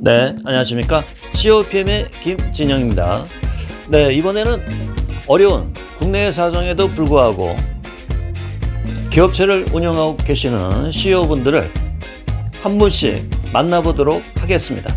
네, 안녕하십니까. COPM의 김진영입니다. 네, 이번에는 어려운 국내 사정에도 불구하고 기업체를 운영하고 계시는 CEO분들을 한 분씩 만나보도록 하겠습니다.